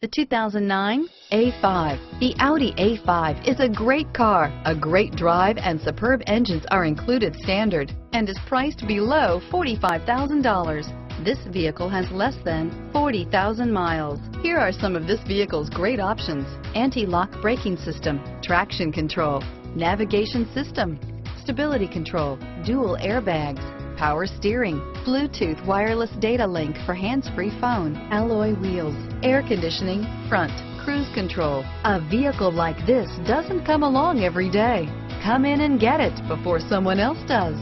The 2009 A5. The Audi A5 is a great car. A great drive and superb engines are included standard and is priced below $45,000. This vehicle has less than 40,000 miles. Here are some of this vehicle's great options. Anti-lock braking system, traction control, navigation system, stability control, dual airbags, power steering, Bluetooth wireless data link for hands-free phone, alloy wheels, air conditioning, front, cruise control. A vehicle like this doesn't come along every day. Come in and get it before someone else does.